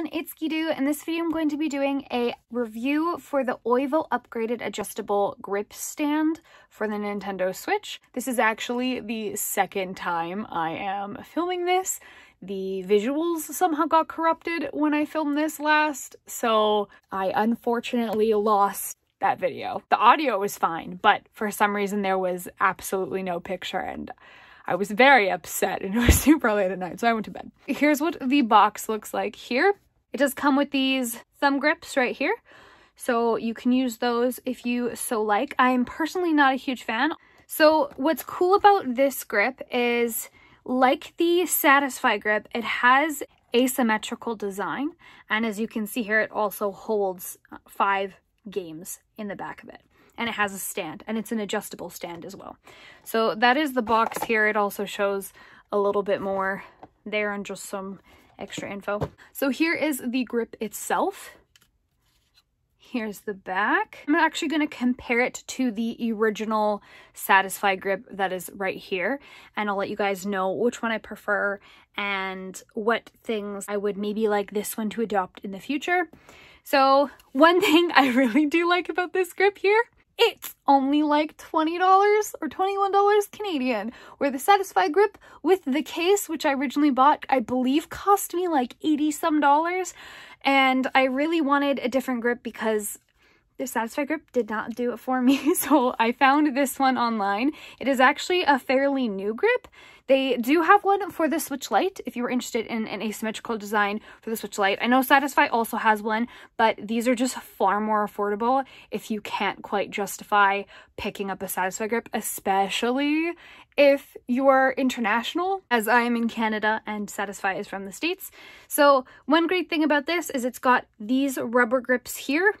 everyone, it's Gidu. In this video, I'm going to be doing a review for the Oivo upgraded adjustable grip stand for the Nintendo Switch. This is actually the second time I am filming this. The visuals somehow got corrupted when I filmed this last, so I unfortunately lost that video. The audio was fine, but for some reason there was absolutely no picture and I was very upset and it was super late at night, so I went to bed. Here's what the box looks like here. It does come with these thumb grips right here, so you can use those if you so like. I am personally not a huge fan. So what's cool about this grip is, like the Satisfye grip, it has asymmetrical design, and as you can see here, it also holds uh, five games in the back of it and it has a stand and it's an adjustable stand as well. So that is the box here. It also shows a little bit more there and just some extra info. So here is the grip itself. Here's the back. I'm actually going to compare it to the original Satisfye grip that is right here. And I'll let you guys know which one I prefer and what things I would maybe like this one to adopt in the future. So one thing I really do like about this grip here it's only like $20 or $21 Canadian, where the Satisfye grip with the case, which I originally bought, I believe cost me like 80 some dollars. And I really wanted a different grip because the Satisfye grip did not do it for me, so I found this one online. It is actually a fairly new grip. They do have one for the Switch Lite if you were interested in an asymmetrical design for the Switch Lite. I know Satisfye also has one, but these are just far more affordable if you can't quite justify picking up a Satisfye grip, especially if you are international, as I am in Canada and Satisfye is from the States. So one great thing about this is it's got these rubber grips here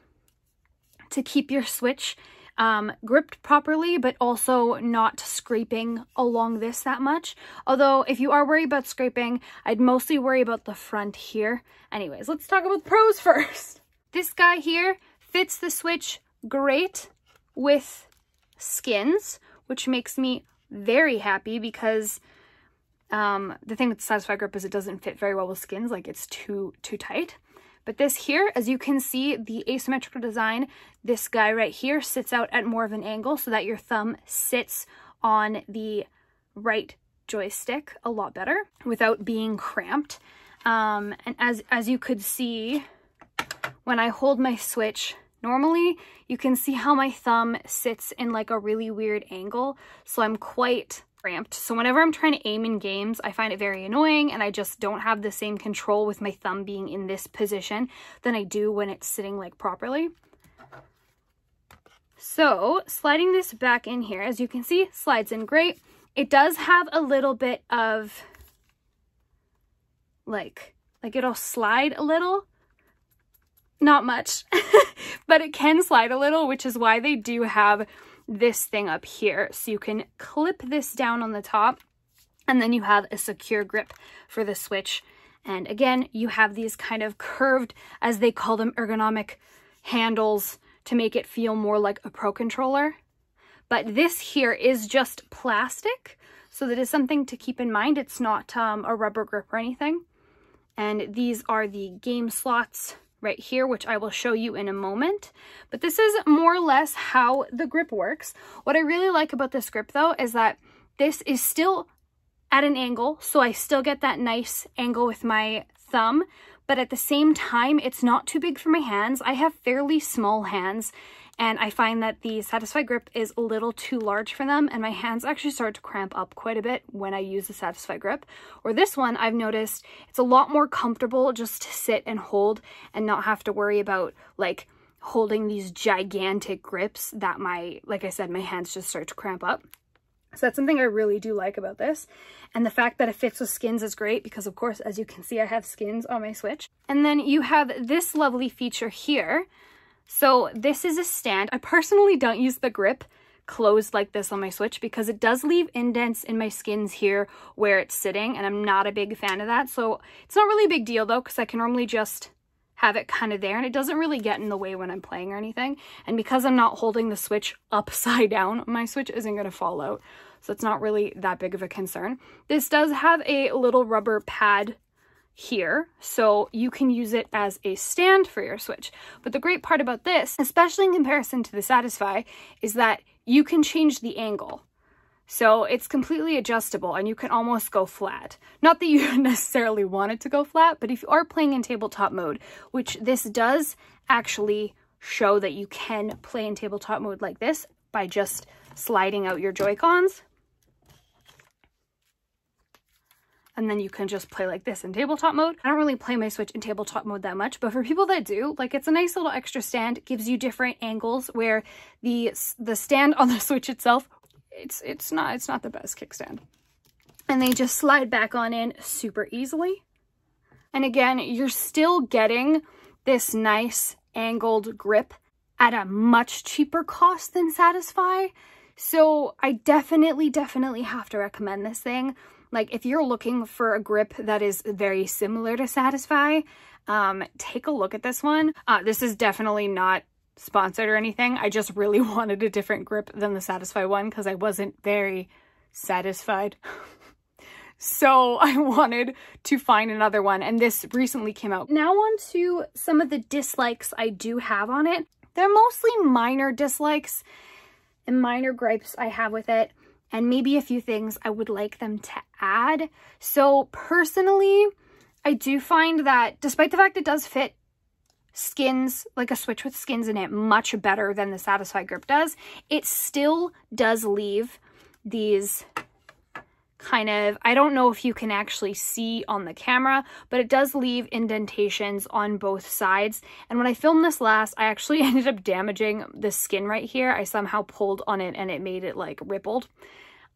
to keep your Switch um, gripped properly, but also not scraping along this that much. Although if you are worried about scraping, I'd mostly worry about the front here. Anyways, let's talk about pros first. This guy here fits the Switch great with skins, which makes me very happy because um, the thing with the Satisfye grip is it doesn't fit very well with skins, like it's too, too tight. But this here, as you can see, the asymmetrical design, this guy right here sits out at more of an angle so that your thumb sits on the right joystick a lot better without being cramped. Um, and as, as you could see, when I hold my Switch, normally you can see how my thumb sits in like a really weird angle. So I'm quite cramped. So whenever I'm trying to aim in games, I find it very annoying and I just don't have the same control with my thumb being in this position than I do when it's sitting like properly. So sliding this back in here, as you can see, slides in great. It does have a little bit of like, like it'll slide a little, not much, but it can slide a little, which is why they do have this thing up here. So you can clip this down on the top and then you have a secure grip for the Switch. And again, you have these kind of curved, as they call them, ergonomic handles to make it feel more like a Pro Controller. But this here is just plastic, so that is something to keep in mind. It's not um, a rubber grip or anything. And these are the game slots right here, which I will show you in a moment. But this is more or less how the grip works. What I really like about this grip though is that this is still at an angle, so I still get that nice angle with my thumb, but at the same time, it's not too big for my hands. I have fairly small hands, and I find that the Satisfye grip is a little too large for them and my hands actually start to cramp up quite a bit when I use the Satisfye grip. Or this one, I've noticed it's a lot more comfortable just to sit and hold and not have to worry about like holding these gigantic grips that my, like I said, my hands just start to cramp up. So that's something I really do like about this. And the fact that it fits with skins is great because of course, as you can see, I have skins on my Switch. And then you have this lovely feature here so this is a stand. I personally don't use the grip closed like this on my Switch because it does leave indents in my skins here where it's sitting and I'm not a big fan of that. So it's not really a big deal though because I can normally just have it kind of there and it doesn't really get in the way when I'm playing or anything. And because I'm not holding the Switch upside down, my Switch isn't going to fall out. So it's not really that big of a concern. This does have a little rubber pad here so you can use it as a stand for your Switch. But the great part about this, especially in comparison to the Satisfye, is that you can change the angle. So it's completely adjustable and you can almost go flat. Not that you necessarily want it to go flat, but if you are playing in tabletop mode, which this does actually show that you can play in tabletop mode like this by just sliding out your Joy-Cons, and then you can just play like this in tabletop mode. I don't really play my Switch in tabletop mode that much, but for people that do, like it's a nice little extra stand. Gives you different angles where the the stand on the Switch itself, it's it's not it's not the best kickstand. And they just slide back on in super easily. And again, you're still getting this nice angled grip at a much cheaper cost than Satisfye. So I definitely, definitely have to recommend this thing. Like if you're looking for a grip that is very similar to Satisfye, um, take a look at this one. Uh, this is definitely not sponsored or anything. I just really wanted a different grip than the Satisfye one because I wasn't very satisfied. so I wanted to find another one and this recently came out. Now on to some of the dislikes I do have on it. They're mostly minor dislikes and minor gripes I have with it and maybe a few things I would like them to add. So personally, I do find that despite the fact it does fit skins, like a Switch with skins in it, much better than the Satisfye Grip does, it still does leave these kind of, I don't know if you can actually see on the camera, but it does leave indentations on both sides. And when I filmed this last, I actually ended up damaging the skin right here. I somehow pulled on it and it made it like rippled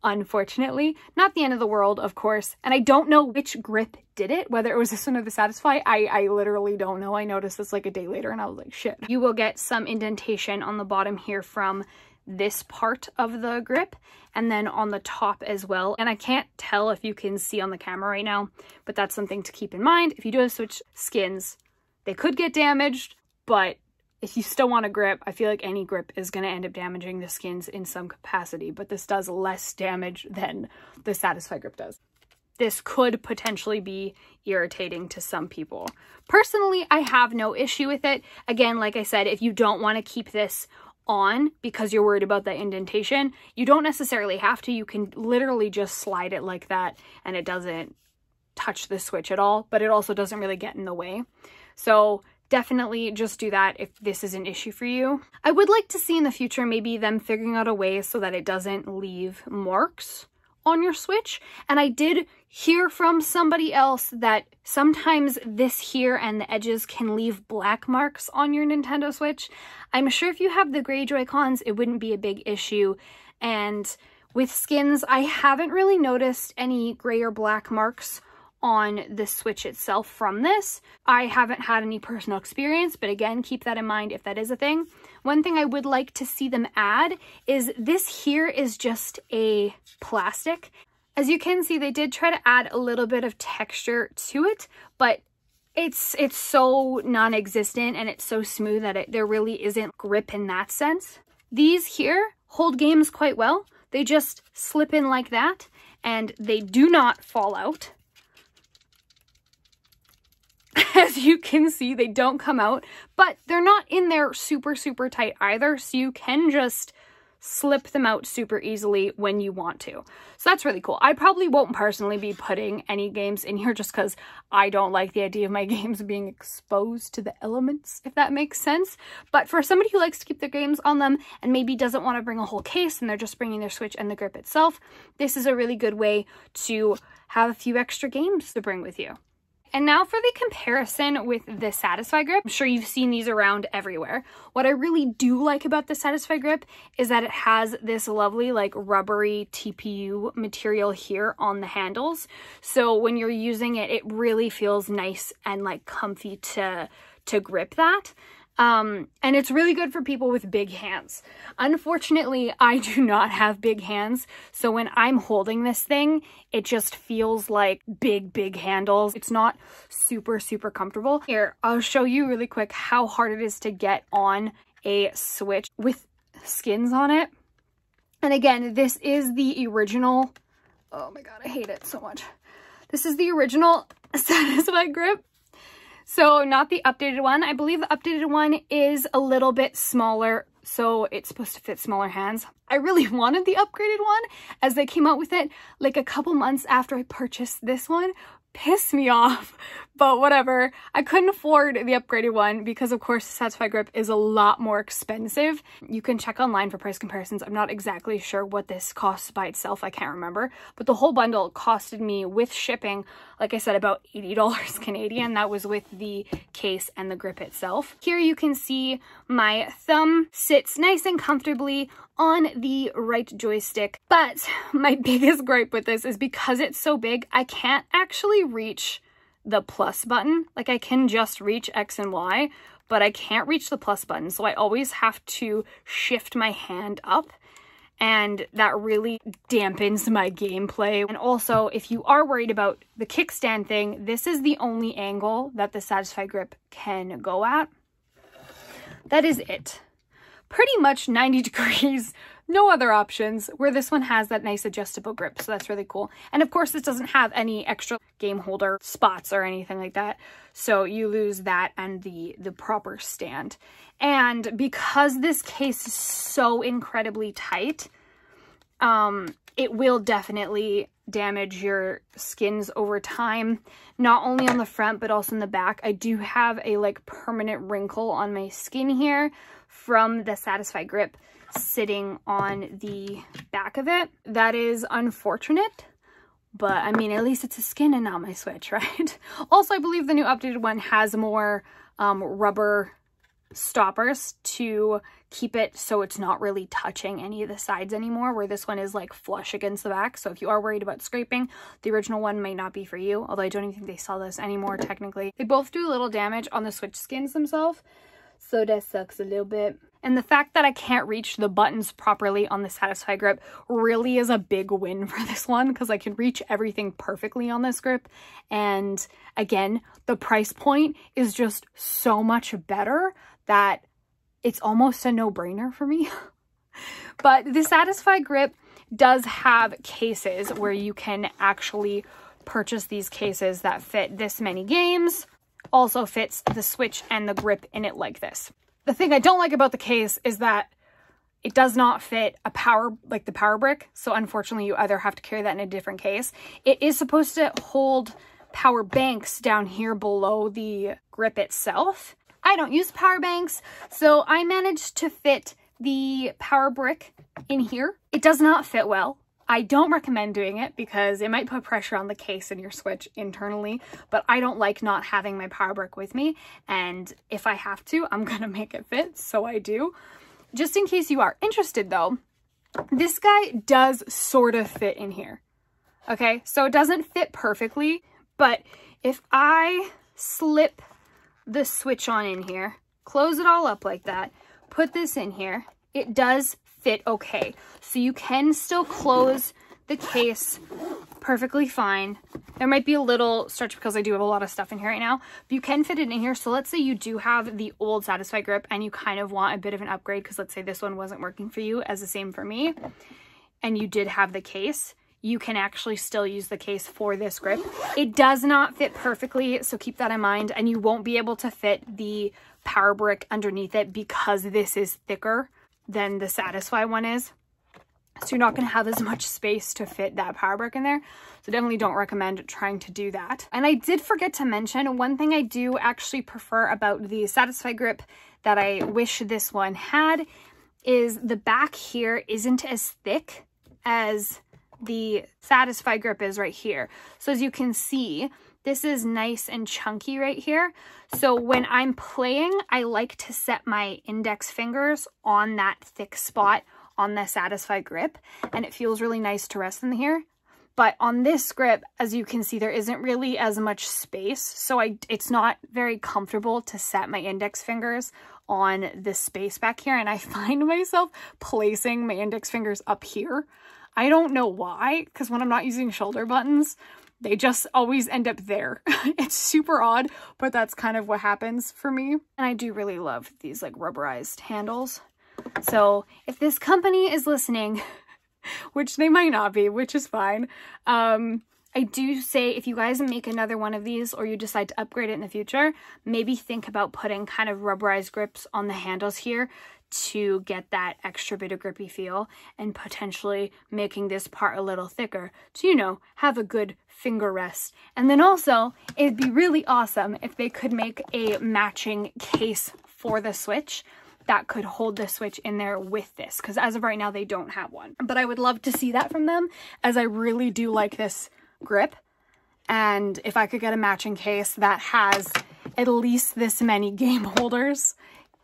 unfortunately. Not the end of the world, of course. And I don't know which grip did it, whether it was this one or the Satisfye. I, I literally don't know. I noticed this like a day later and I was like, shit. You will get some indentation on the bottom here from this part of the grip and then on the top as well. And I can't tell if you can see on the camera right now, but that's something to keep in mind. If you do switch skins, they could get damaged, but if you still want a grip, I feel like any grip is going to end up damaging the skins in some capacity, but this does less damage than the Satisfye grip does. This could potentially be irritating to some people. Personally, I have no issue with it. Again, like I said, if you don't want to keep this on because you're worried about that indentation, you don't necessarily have to. You can literally just slide it like that and it doesn't touch the switch at all, but it also doesn't really get in the way. So definitely just do that if this is an issue for you. I would like to see in the future maybe them figuring out a way so that it doesn't leave marks on your Switch. And I did hear from somebody else that sometimes this here and the edges can leave black marks on your Nintendo Switch. I'm sure if you have the gray Joy-Cons, it wouldn't be a big issue. And with skins, I haven't really noticed any gray or black marks on the Switch itself from this. I haven't had any personal experience, but again, keep that in mind if that is a thing. One thing I would like to see them add is this here is just a plastic. As you can see, they did try to add a little bit of texture to it, but it's it's so non-existent and it's so smooth that it, there really isn't grip in that sense. These here hold games quite well. They just slip in like that and they do not fall out. as you can see, they don't come out, but they're not in there super, super tight either, so you can just slip them out super easily when you want to. So that's really cool. I probably won't personally be putting any games in here just because I don't like the idea of my games being exposed to the elements, if that makes sense. But for somebody who likes to keep their games on them and maybe doesn't want to bring a whole case and they're just bringing their Switch and the grip itself, this is a really good way to have a few extra games to bring with you. And now for the comparison with the Satisfye grip. I'm sure you've seen these around everywhere. What I really do like about the Satisfye grip is that it has this lovely like rubbery TPU material here on the handles. So when you're using it, it really feels nice and like comfy to, to grip that. Um, and it's really good for people with big hands. Unfortunately, I do not have big hands, so when I'm holding this thing, it just feels like big, big handles. It's not super, super comfortable. Here, I'll show you really quick how hard it is to get on a Switch with skins on it. And again, this is the original, oh my god, I hate it so much. This is the original Satisfye grip. So not the updated one. I believe the updated one is a little bit smaller, so it's supposed to fit smaller hands. I really wanted the upgraded one as they came out with it like a couple months after I purchased this one, pissed me off, but whatever. I couldn't afford the upgraded one because of course the Satisfye Grip is a lot more expensive. You can check online for price comparisons. I'm not exactly sure what this costs by itself. I can't remember, but the whole bundle costed me with shipping, like I said, about $80 Canadian. That was with the case and the grip itself. Here you can see my thumb sits nice and comfortably on the right joystick. But my biggest gripe with this is because it's so big, I can't actually reach the plus button. Like I can just reach X and Y, but I can't reach the plus button. So I always have to shift my hand up and that really dampens my gameplay. And also, if you are worried about the kickstand thing, this is the only angle that the Satisfye Grip can go at. That is it pretty much 90 degrees, no other options, where this one has that nice adjustable grip, so that's really cool. And of course, this doesn't have any extra game holder spots or anything like that, so you lose that and the, the proper stand. And because this case is so incredibly tight, um, it will definitely damage your skins over time not only on the front but also in the back i do have a like permanent wrinkle on my skin here from the Satisfye grip sitting on the back of it. That is unfortunate, but I mean, at least it's a skin and not my Switch, right? also, I believe the new updated one has more um, rubber stoppers to keep it so it's not really touching any of the sides anymore where this one is like flush against the back so if you are worried about scraping the original one might not be for you although I don't even think they sell this anymore technically they both do a little damage on the switch skins themselves so that sucks a little bit. And the fact that I can't reach the buttons properly on the Satisfye grip really is a big win for this one because I can reach everything perfectly on this grip. And again, the price point is just so much better that it's almost a no-brainer for me. but the Satisfye grip does have cases where you can actually purchase these cases that fit this many games also fits the switch and the grip in it like this. The thing I don't like about the case is that it does not fit a power, like the power brick. So unfortunately you either have to carry that in a different case. It is supposed to hold power banks down here below the grip itself. I don't use power banks, so I managed to fit the power brick in here. It does not fit well. I don't recommend doing it because it might put pressure on the case in your Switch internally, but I don't like not having my power brick with me. And if I have to, I'm gonna make it fit, so I do. Just in case you are interested though, this guy does sort of fit in here. Okay, so it doesn't fit perfectly, but if I slip the switch on in here, close it all up like that, put this in here, it does fit okay. So you can still close the case perfectly fine. There might be a little stretch because I do have a lot of stuff in here right now, but you can fit it in here. So let's say you do have the old Satisfye grip and you kind of want a bit of an upgrade because let's say this one wasn't working for you as the same for me, and you did have the case, you can actually still use the case for this grip. It does not fit perfectly, so keep that in mind, and you won't be able to fit the power brick underneath it because this is thicker than the Satisfye one is. So you're not going to have as much space to fit that power brick in there. So definitely don't recommend trying to do that. And I did forget to mention one thing I do actually prefer about the Satisfye grip that I wish this one had is the back here isn't as thick as the Satisfye grip is right here. So as you can see, this is nice and chunky right here. So when I'm playing, I like to set my index fingers on that thick spot on the Satisfye grip, and it feels really nice to rest in here. But on this grip, as you can see, there isn't really as much space, so I it's not very comfortable to set my index fingers on this space back here, and I find myself placing my index fingers up here. I don't know why, because when I'm not using shoulder buttons, they just always end up there. it's super odd, but that's kind of what happens for me. And I do really love these like rubberized handles. So if this company is listening, which they might not be, which is fine, um, I do say if you guys make another one of these or you decide to upgrade it in the future, maybe think about putting kind of rubberized grips on the handles here to get that extra bit of grippy feel and potentially making this part a little thicker to, you know, have a good finger rest. And then also, it'd be really awesome if they could make a matching case for the Switch that could hold the Switch in there with this because as of right now, they don't have one. But I would love to see that from them as I really do like this grip. And if I could get a matching case that has at least this many game holders,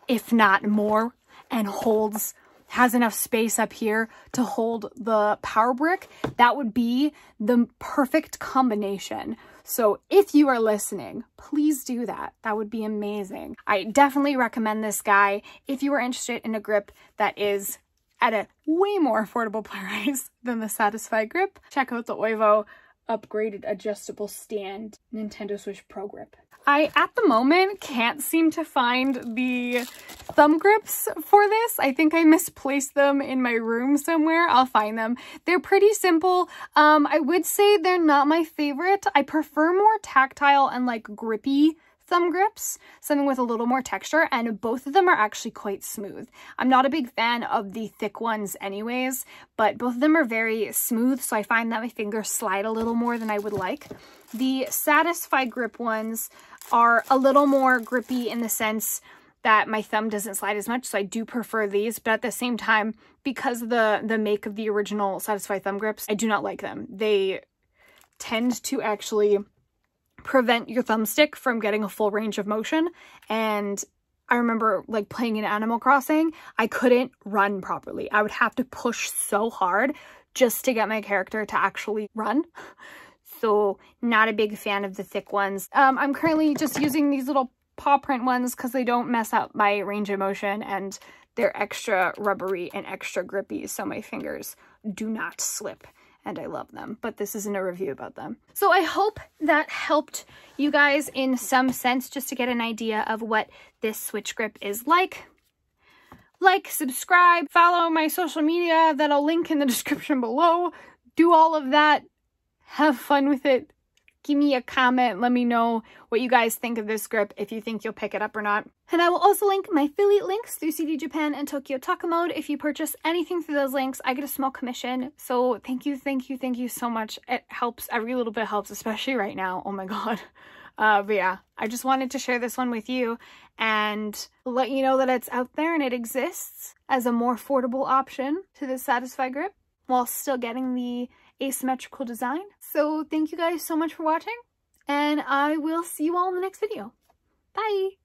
if not more, and holds has enough space up here to hold the power brick, that would be the perfect combination. So if you are listening, please do that. That would be amazing. I definitely recommend this guy if you are interested in a grip that is at a way more affordable price than the Satisfye grip. Check out the Oivo upgraded adjustable stand Nintendo Switch Pro Grip. I, at the moment, can't seem to find the thumb grips for this. I think I misplaced them in my room somewhere. I'll find them. They're pretty simple. Um, I would say they're not my favorite. I prefer more tactile and like grippy thumb grips, something with a little more texture, and both of them are actually quite smooth. I'm not a big fan of the thick ones anyways, but both of them are very smooth, so I find that my fingers slide a little more than I would like. The Satisfye grip ones are a little more grippy in the sense that my thumb doesn't slide as much, so I do prefer these, but at the same time, because the, the make of the original Satisfye thumb grips, I do not like them. They tend to actually prevent your thumbstick from getting a full range of motion. And I remember like playing in Animal Crossing, I couldn't run properly. I would have to push so hard just to get my character to actually run. So not a big fan of the thick ones. Um, I'm currently just using these little paw print ones because they don't mess up my range of motion and they're extra rubbery and extra grippy so my fingers do not slip and I love them, but this isn't a review about them. So I hope that helped you guys in some sense just to get an idea of what this Switch grip is like. Like, subscribe, follow my social media that I'll link in the description below. Do all of that. Have fun with it give me a comment. Let me know what you guys think of this grip, if you think you'll pick it up or not. And I will also link my affiliate links through CD Japan and Tokyo Otaku Mode. If you purchase anything through those links, I get a small commission. So thank you, thank you, thank you so much. It helps. Every little bit helps, especially right now. Oh my god. Uh, but yeah, I just wanted to share this one with you and let you know that it's out there and it exists as a more affordable option to the Satisfye grip while still getting the asymmetrical design. So thank you guys so much for watching and I will see you all in the next video. Bye!